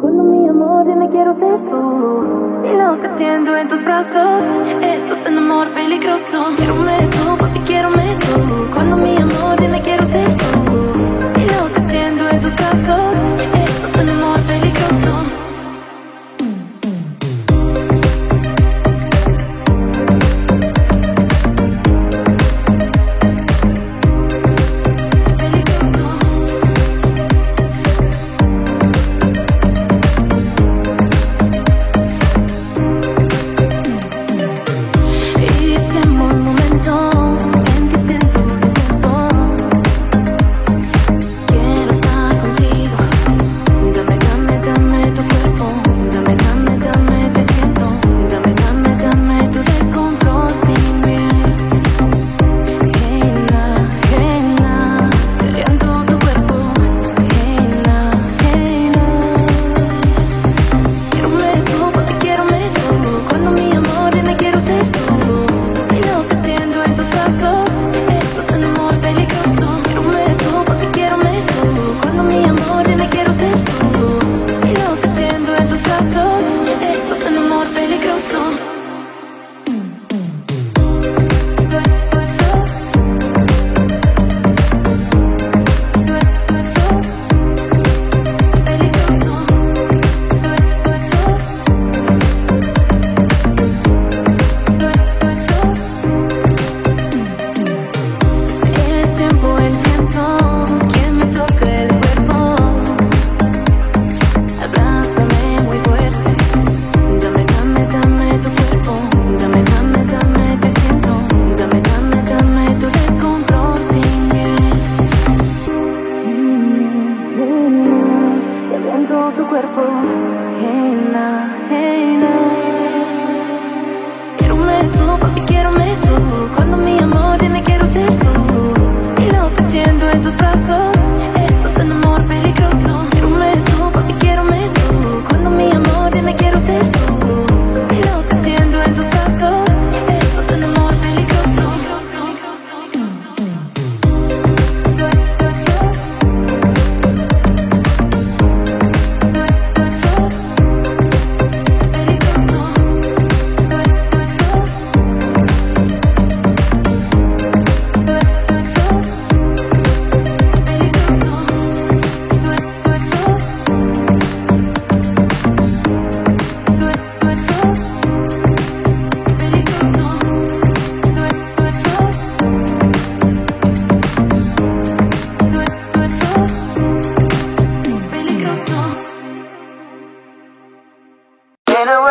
Cuando mi amor dime quiero ser tú Y lo que tiendo en tus brazos Esto es un amor peligroso. Quiero me tú, quiero me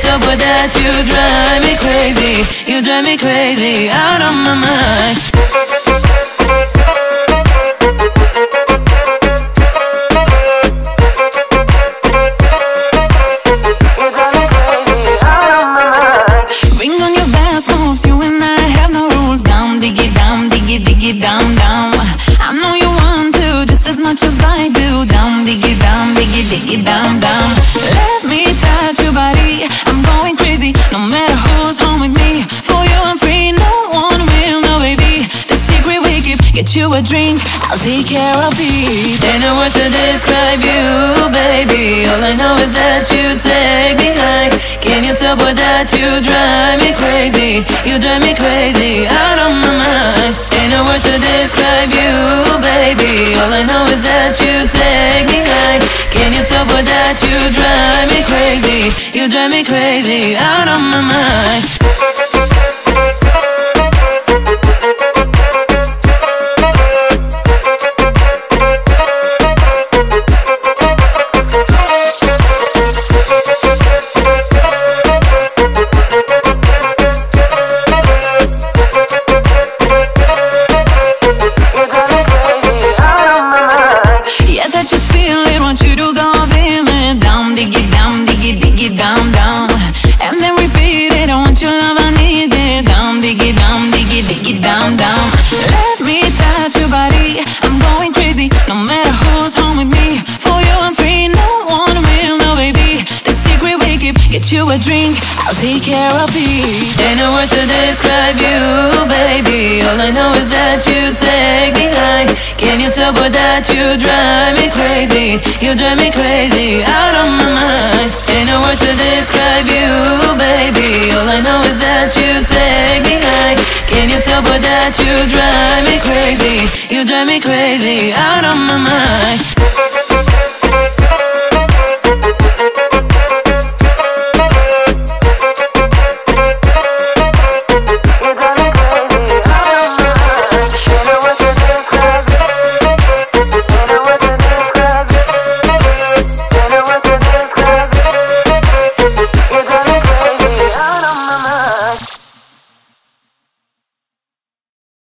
so bad that you drive me crazy. You drive me crazy, out of my mind. a drink, I'll take care of you. Ain't no words to describe you, baby. All I know is that you take me high. Can you tell, boy, that you drive me crazy? You drive me crazy, out of my mind. Ain't no words to describe you, baby. All I know is that you take me high. Can you tell, boy, that you drive me crazy? You drive me crazy, out of my mind. Take care of it. Ain't no words to describe you, baby. All I know is that you take me high. Can you tell, boy, that you drive me crazy? You drive me crazy, out of my mind. Ain't no words to describe you, baby. All I know is that you take me high. Can you tell, boy, that you drive me crazy? You drive me crazy, out of my mind.